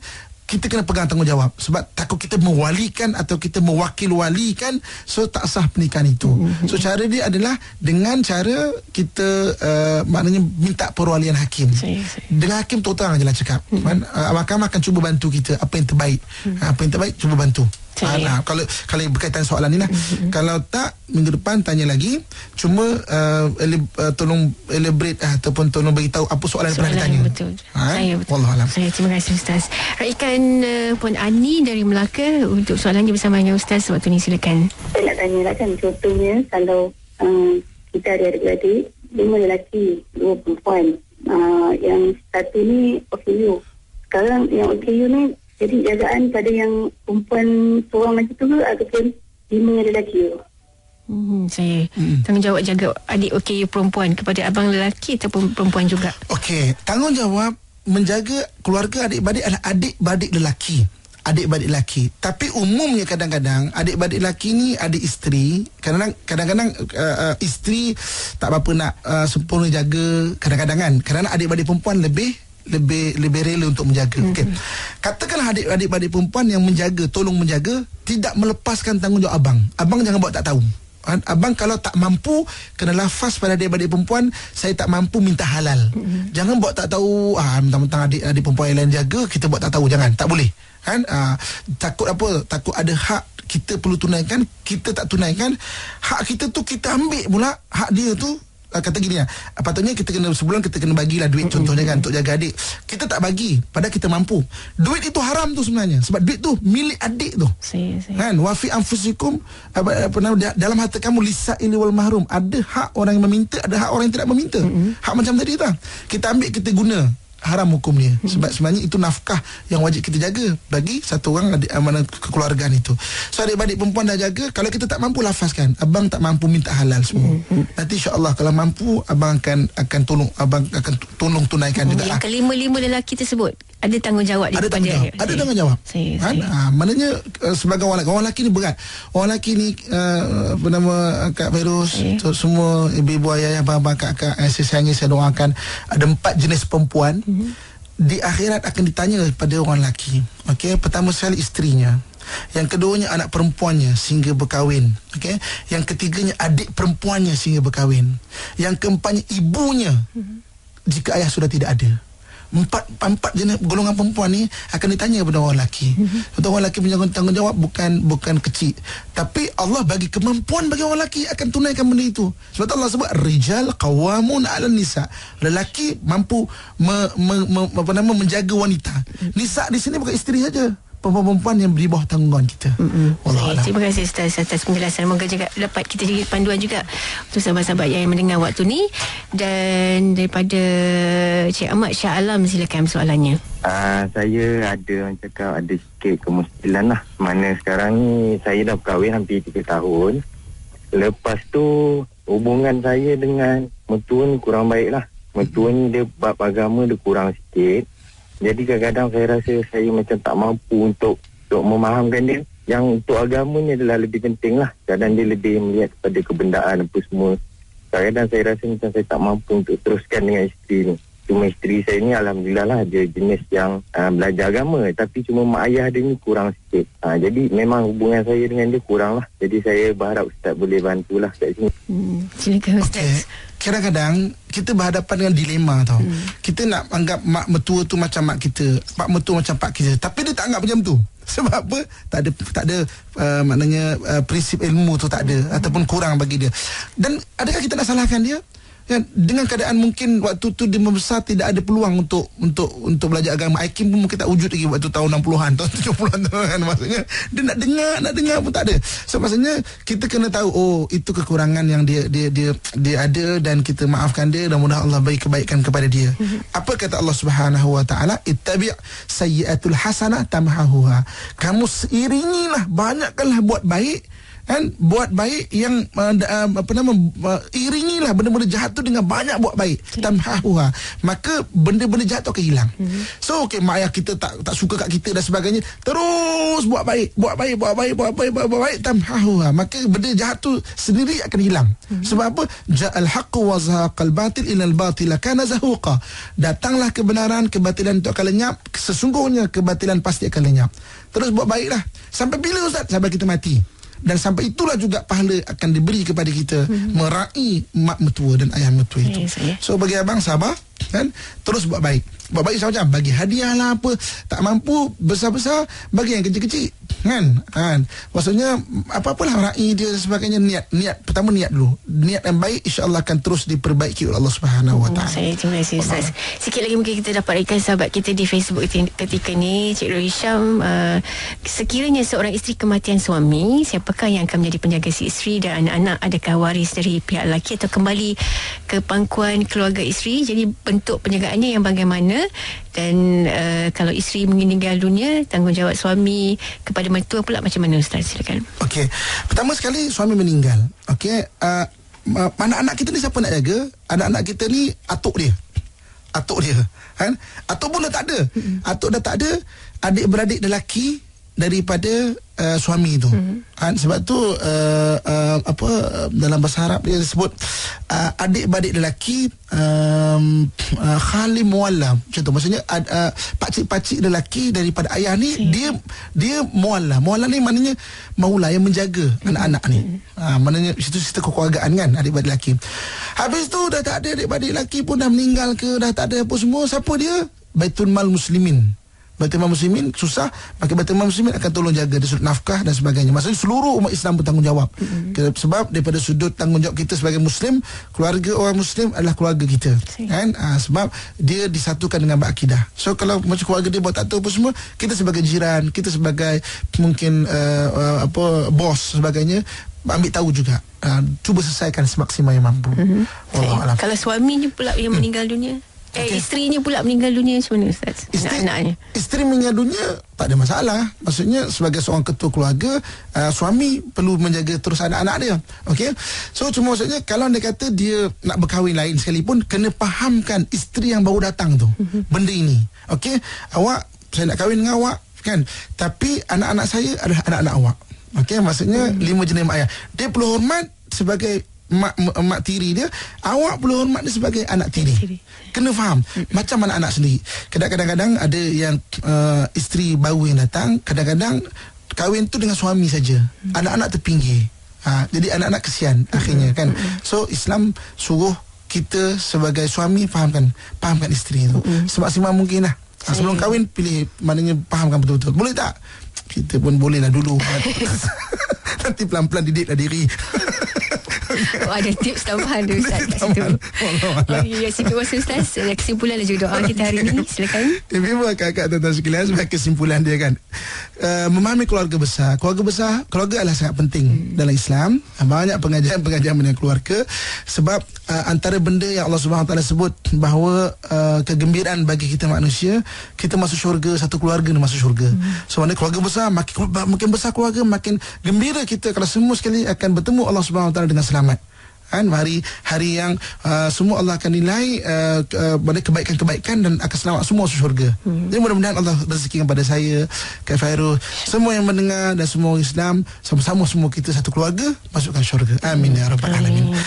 kita kena pegang tanggungjawab sebab takut kita mewalikan atau kita mewakil walikan so tak sah pernikahan itu. So cara dia adalah dengan cara kita uh, maknanya minta perwalian hakim. Saya- saya- Dengan hakim terang je lah cakap. Uh, mahkamah akan cuba bantu kita apa yang terbaik. Apa yang terbaik cuba bantu. Ah, ah, kalau kalau berkaitan soalan ni lah. Kalau tak minggu depan tanya lagi cuma uh, ele, uh, tolong elaborate uh, ataupun tolong beritahu apa soalan, yang pernah Soalan ditanya. betul. Ha? Saya betul. Wallahualam. Saya terima kasih Ustaz. Raikan uh, Puan Ani dari Melaka untuk soalannya bersama dengan Ustaz waktu ni silakan. Saya nak tanya lah kan contohnya kalau um, kita ada adik-beradik lima lelaki dua perempuan uh, yang satu ni OKU sekarang yang OKU ni jadi jagaan pada yang perempuan seorang macam tu ke ataupun lima lelaki tu Hmm, saya hmm. tanggungjawab jaga adik okey perempuan kepada abang lelaki ataupun perempuan juga. Okey, tanggungjawab menjaga keluarga adik-beradik adalah adik-beradik lelaki. Adik-beradik lelaki. Tapi umumnya kadang-kadang adik-beradik lelaki ni adik isteri. Kadang-kadang kadang-kadang uh, uh, isteri tak berapa nak uh, sempurna jaga kadang-kadang kan. Kadang-kadang adik-beradik perempuan lebih lebih lebih rela untuk menjaga. Okey. Katakanlah adik-adik perempuan yang menjaga, tolong menjaga tidak melepaskan tanggungjawab abang. Abang jangan buat tak tahu. Abang kalau tak mampu Kena lafaz pada adik-adik perempuan Saya tak mampu minta halal mm-hmm. Jangan buat tak tahu ah, Mentang-mentang adik-adik perempuan yang lain jaga Kita buat tak tahu Jangan, tak boleh kan? Ah, takut apa? Takut ada hak Kita perlu tunaikan Kita tak tunaikan Hak kita tu kita ambil pula Hak dia tu kata gini uh, patutnya kita kena sebulan kita kena bagilah duit contohnya kan untuk jaga adik. Kita tak bagi padahal kita mampu. Duit itu haram tu sebenarnya sebab duit tu milik adik tu. Saya saya kan? Wa fi anfusikum apa, apa nama dalam harta kamu lisaili wal mahrum. Ada hak orang yang meminta ada hak orang yang tidak meminta. Mm-hmm. hak macam tadi tu lah. kita ambil kita guna haram hukum dia mm-hmm. sebab sebenarnya itu nafkah yang wajib kita jaga bagi satu orang adik amanah kekeluargaan itu so adik-adik perempuan dah jaga kalau kita tak mampu lafazkan abang tak mampu minta halal semua mm-hmm. nanti insyaallah kalau mampu abang akan akan tolong abang akan tolong tunaikan Hmm, juga yang lah. kelima-lima lelaki tersebut ada tanggungjawab ada tanggungjawab. Ada saya. tanggungjawab. Saya, kan? saya. ha, maknanya uh, sebagai orang lelaki orang lelaki ni berat. Orang lelaki ni uh, apa nama uh, Kak Ya. so, semua ibu-ibu ayah abang-abang kakak eh, saya sayangi saya doakan ada empat jenis perempuan. Mhm. di akhirat akan ditanya pada orang lelaki. Okey pertama sekali isterinya. Yang keduanya anak perempuannya sehingga berkahwin. Okey yang ketiganya adik perempuannya sehingga berkahwin. Yang keempatnya ibunya jika ayah sudah tidak ada empat empat jenis golongan perempuan ni akan ditanya kepada orang lelaki. Contoh orang lelaki punya tanggungjawab bukan bukan kecil. Tapi Allah bagi kemampuan bagi orang lelaki akan tunaikan benda itu. Sebab tu Allah sebut rijal qawamun 'ala nisa. Lelaki mampu me, me, me, apa nama menjaga wanita. Nisa di sini bukan isteri saja. Perempuan-perempuan yang di bawah tanggungan kita. Wallahu Saya, a'lam. terima kasih Ustaz atas penjelasan Moga juga dapat kita jadi panduan juga Untuk sahabat-sahabat yang mendengar waktu ni Dan daripada Cik Ahmad Shah Alam silakan soalannya Uh, saya ada orang cakap ada sikit kemustilan lah. Mana sekarang ni saya dah berkahwin hampir 3 tahun. Lepas tu hubungan saya dengan mertua ni kurang baik lah. Mertua ni dia bab agama dia kurang sikit. Jadi kadang-kadang saya rasa saya macam tak mampu untuk untuk memahamkan dia. yang untuk agamanya adalah lebih penting lah. Kadang dia lebih melihat kepada kebendaan apa semua. Kadang-kadang saya rasa macam saya tak mampu untuk teruskan dengan isteri ni. Cuma isteri saya ni Alhamdulillah lah dia jenis yang uh, belajar agama. Tapi cuma mak ayah dia ni kurang sikit. Uh, jadi memang hubungan saya dengan dia kurang lah. Jadi saya berharap Ustaz boleh bantulah kat sini. Hmm, silakan. Ustaz. Kadang-kadang kita berhadapan dengan dilema tau. Hmm. Kita nak anggap mak mertua tu macam mak kita, pak mertua macam pak kita. Tapi dia tak anggap macam tu. Sebab apa? Tak ada tak ada uh, maknanya uh, prinsip ilmu tu tak ada hmm. ataupun kurang bagi dia. Dan adakah kita nak salahkan dia? Kan dengan keadaan mungkin waktu tu dia membesar tidak ada peluang untuk untuk untuk belajar agama. Aikim pun mungkin tak wujud lagi waktu tahun 60-an, tahun 70-an tu kan maksudnya. Dia nak dengar, nak dengar pun tak ada. So maksudnya kita kena tahu oh itu kekurangan yang dia dia dia dia ada dan kita maafkan dia dan mudah Allah bagi kebaikan kepada dia. Apa kata Allah Subhanahu wa taala? Ittabi' sayyi'atul hasanah tamhahuha. Kamu seiringilah banyakkanlah buat baik kan? Buat baik yang uh, uh, apa nama uh, iringilah benda-benda jahat tu dengan banyak buat baik. Tamhahuha maka benda-benda jahat tu akan hilang. Mm-hmm. so okey mak ayah kita tak tak suka kat kita dan sebagainya terus buat baik buat baik buat baik buat baik buat, buat baik tamhahuha maka benda jahat tu sendiri akan hilang. Mm-hmm. sebab apa? Ja'al haqqu wa zahaqal batil inal batila kana zahuqa. Datanglah kebenaran kebatilan itu akan lenyap. Sesungguhnya kebatilan pasti akan lenyap. Terus buat baiklah. Sampai bila ustaz? Sampai kita mati dan sampai itulah juga pahala akan diberi kepada kita hmm. meraih mak mertua dan ayah mertua itu. Yes, ya. So bagi abang sabar kan? Terus buat baik. Buat baik macam bagi hadiah lah apa. Tak mampu besar-besar bagi yang kecil-kecil. Kan? Kan? Maksudnya apa-apalah raih dia dan sebagainya. Niat niat pertama niat dulu. Niat yang baik insyaallah akan terus diperbaiki oleh Allah Subhanahu wa taala. Saya terima kasih Ustaz. Sikit lagi mungkin kita dapat ikan sahabat kita di Facebook ketika- ni Cik Rul Hisham uh, sekiranya seorang isteri kematian suami siapakah yang akan menjadi penjaga si isteri dan anak-anak? Adakah waris dari pihak lelaki atau kembali ke pangkuan keluarga isteri? Jadi bentuk penjagaannya yang bagaimana dan uh, kalau isteri meninggal dunia tanggungjawab suami kepada mertua pula macam mana Ustaz silakan Okey. Pertama sekali suami meninggal. Okey. Uh, ma- anak-anak kita ni siapa nak jaga? Anak-anak kita ni atuk dia. Atuk dia. Kan? Atuk pun dah tak ada. Atuk dah tak ada. Adik-beradik lelaki daripada uh, suami tu. Kan? Sebab tu uh, uh, apa dalam bahasa Arab dia sebut uh, adik-beradik lelaki um, uh, khali mualla. Macam tu maksudnya ad, uh, pakcik-pakcik lelaki daripada ayah ni dia dia mualla. Mualla ni maknanya maula yang menjaga anak-anak ni. Ha, maknanya situ situ kekeluargaan kan adik-beradik lelaki. Habis tu dah tak ada adik-beradik lelaki pun dah meninggal ke dah tak ada apa semua. Siapa dia? Baitul Mal Muslimin. Mal Muslimin susah maka Mal Muslimin akan tolong jaga dari sudut nafkah dan sebagainya. Maksudnya seluruh umat Islam bertanggungjawab. Mm-hmm. sebab daripada sudut tanggungjawab kita sebagai Muslim keluarga orang Muslim adalah keluarga kita. Kan? Ha, sebab dia disatukan dengan berakidah. So kalau macam keluarga dia buat tak tahu apa semua kita sebagai jiran kita sebagai mungkin uh, uh, apa bos sebagainya ambil tahu juga. Uh, cuba selesaikan semaksimal yang mampu. Mm-hmm. Kalau suaminya pula yang meninggal dunia Eh, Okey. isterinya pula meninggal dunia macam mana Ustaz? Isteri, Anak-anaknya. isteri meninggal dunia tak ada masalah. Maksudnya sebagai seorang ketua keluarga, uh, suami perlu menjaga terus anak-anak dia. Okey. So cuma maksudnya kalau dia kata dia nak berkahwin lain sekalipun kena fahamkan isteri yang baru datang tu Mhm. benda ini. Okey. Awak saya nak kahwin dengan awak kan. Tapi anak-anak saya adalah anak-anak awak. Okey, maksudnya Mhm. lima jenis mak ayah. Dia perlu hormat sebagai mak mak tiri dia, awak perlu hormat dia sebagai anak tiri. tiri. Kena faham macam anak-anak sendiri. Kadang-kadang ada yang uh, isteri baru yang datang, kadang-kadang kahwin tu dengan suami saja. Anak-anak terpinggir. Ha, jadi anak-anak kesian akhirnya kan. So Islam suruh kita sebagai suami fahamkan fahamkan isteri tu. Semaksimal mungkin lah. Ha, sebelum kahwin pilih maknanya fahamkan betul-betul. Boleh tak? Kita pun boleh lah dulu. Nanti pelan-pelan didiklah diri. Oh, ada tips tambahan tu Ustaz situ. Tambahan. Okey, ya, sikit masa Ustaz. Eh, Kesimpulan dan juga doa kita hari ini. Silakan. Eh, memang kakak tuan-tuan sekalian sebagai kesimpulan dia kan uh, memahami keluarga besar keluarga besar keluarga adalah sangat penting hmm. dalam Islam banyak pengajaran-pengajaran mengenai keluarga sebab uh, antara benda yang Allah Subhanahu Taala sebut bahawa uh, kegembiraan bagi kita manusia kita masuk syurga satu keluarga ni masuk syurga hmm. so mana keluarga besar makin makin besar keluarga makin gembira kita kalau semua sekali akan bertemu Allah Subhanahu Taala dengan selamat kan hari hari yang uh, semua Allah akan nilai uh, uh, kebaikan-kebaikan dan akan selamat semua masuk syurga. Hmm. Jadi mudah-mudahan Allah rezekikan pada saya, Kak Fairul, semua yang mendengar dan semua Islam sama-sama semua kita satu keluarga masukkan syurga. Amin ya rabbal alamin.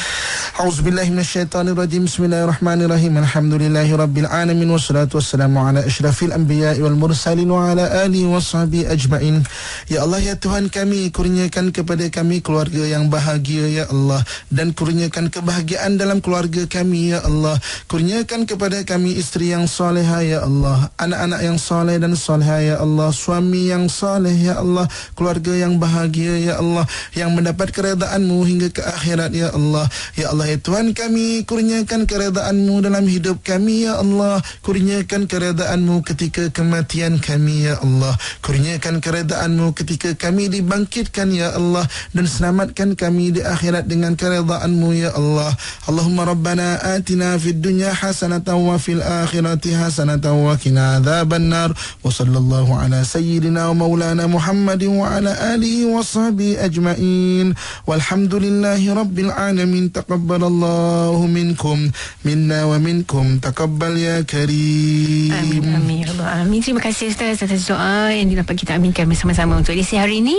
Auzubillahi minasyaitonirrajim. Bismillahirrahmanirrahim. Alhamdulillahirabbil alamin wassalatu wassalamu ala asyrafil anbiya'i wal mursalin wa ala alihi washabihi ajmain. Ya Allah ya Tuhan kami kurniakan kepada kami keluarga yang bahagia ya Allah dan kurniakan kebahagiaan dalam keluarga kami ya Allah. Kurniakan kepada kami isteri yang soleha ya Allah, anak-anak yang soleh dan soleha ya Allah, suami yang soleh ya Allah, keluarga yang bahagia ya Allah, yang mendapat keredaanmu hingga ke akhirat ya Allah. Ya Allah ya Tuhan kami kurniakan keredaanmu dalam hidup kami ya Allah. Kurniakan keredaanmu ketika kematian kami ya Allah. Kurniakan keredaanmu ketika kami dibangkitkan ya Allah dan selamatkan kami di akhirat dengan keredaanmu ya Allah. Allahumma rabbana atina fid dunya hasanatan wa fil akhirati hasanatan wa qina adzaban nar. Wa sallallahu ala sayyidina wa maulana Muhammadin wa ala alihi wa sahbihi ajma'in. Walhamdulillahi rabbil alamin. Taqabbalallahu minkum minna wa minkum. Taqabbal ya karim. Amin, amin, ya. Amin. Terima kasih Ustaz atas doa yang dapat kita aminkan bersama-sama untuk edisi hari ini.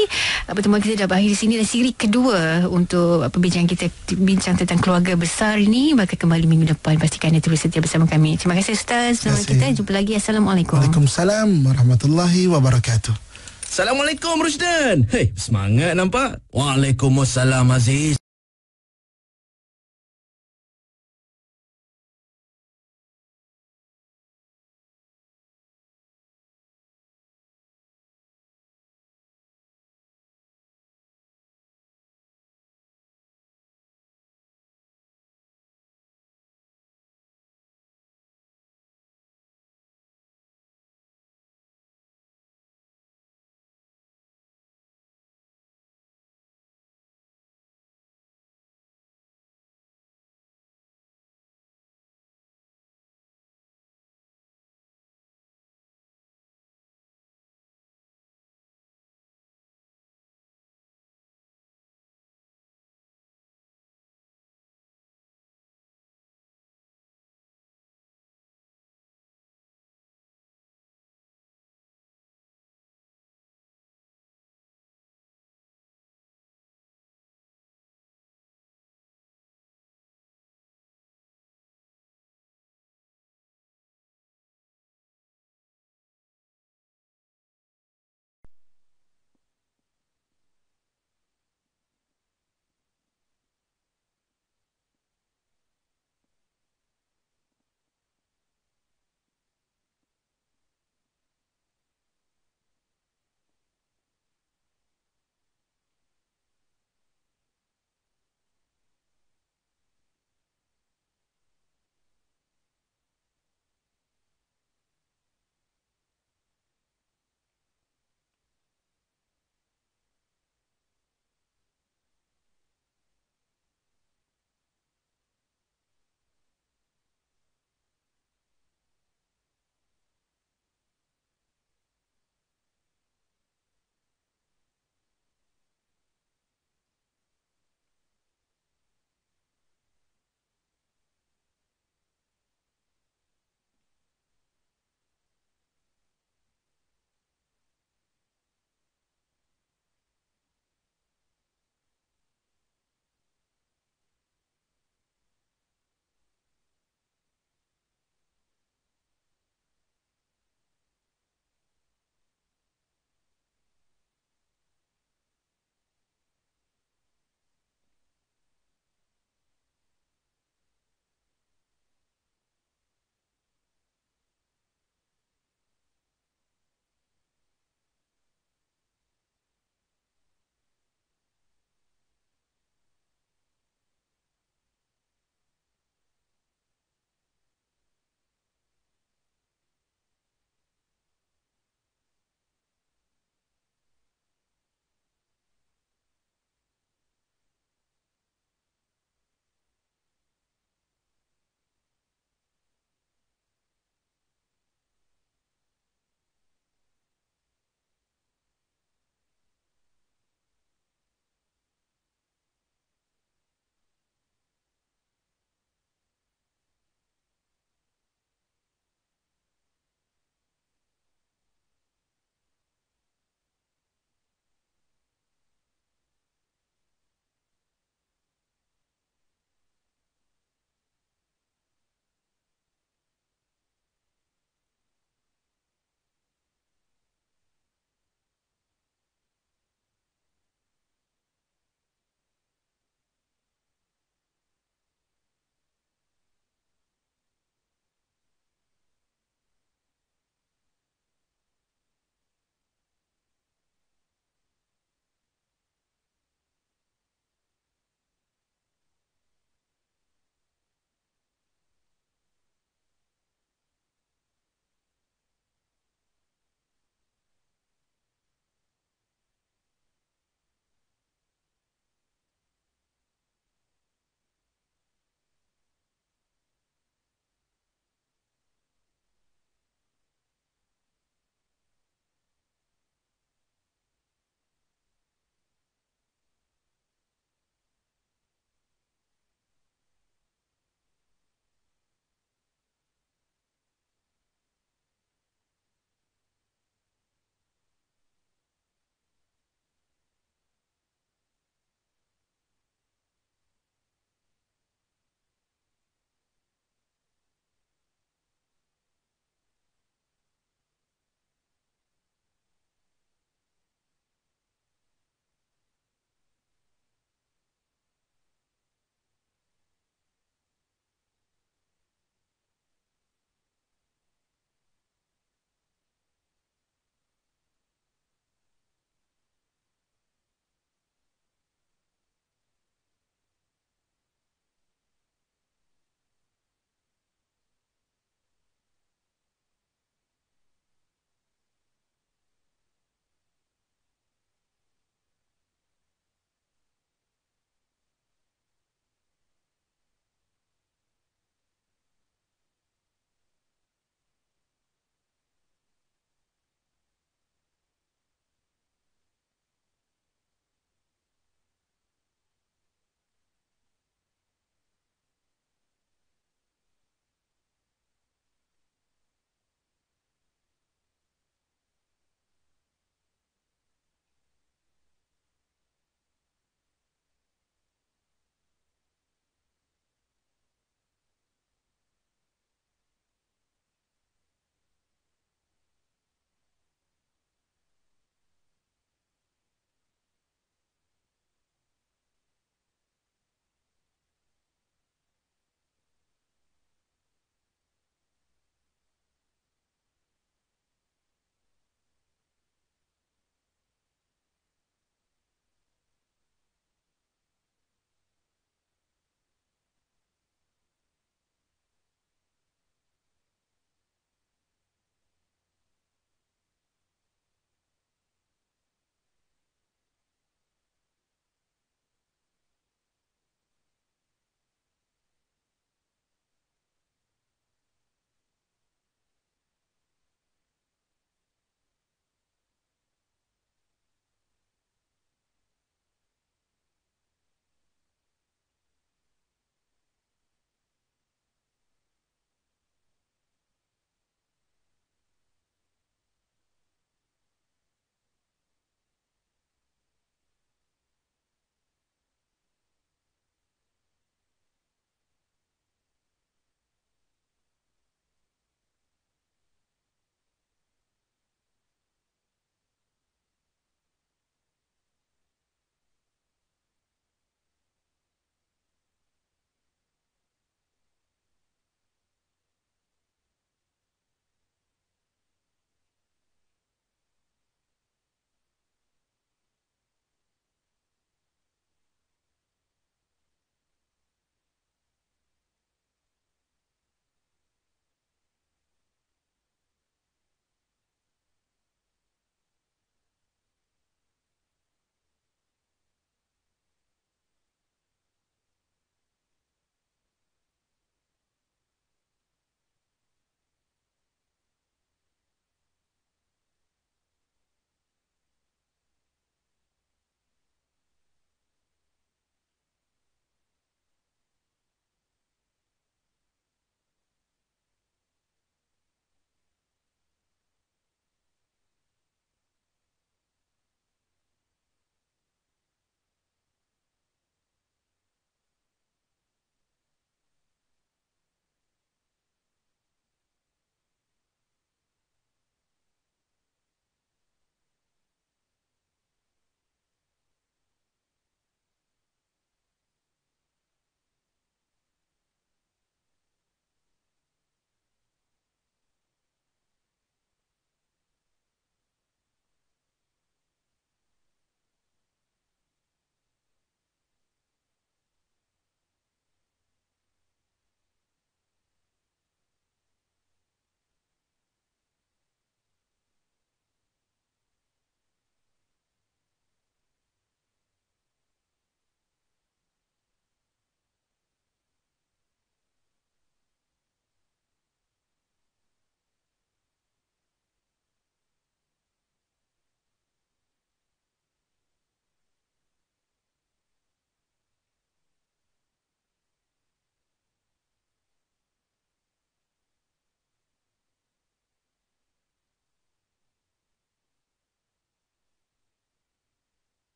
Pertemuan kita dah berakhir di sini dan siri kedua untuk perbincangan kita bincang tentang keluarga besar ini bakal kembali minggu depan. Pastikan anda terus setia bersama kami. Terima kasih Ustaz. Terima kasih. kita. Jumpa lagi. Assalamualaikum. Waalaikumsalam warahmatullahi wabarakatuh. Assalamualaikum Rusdan. Hei, semangat nampak? Waalaikumsalam Aziz.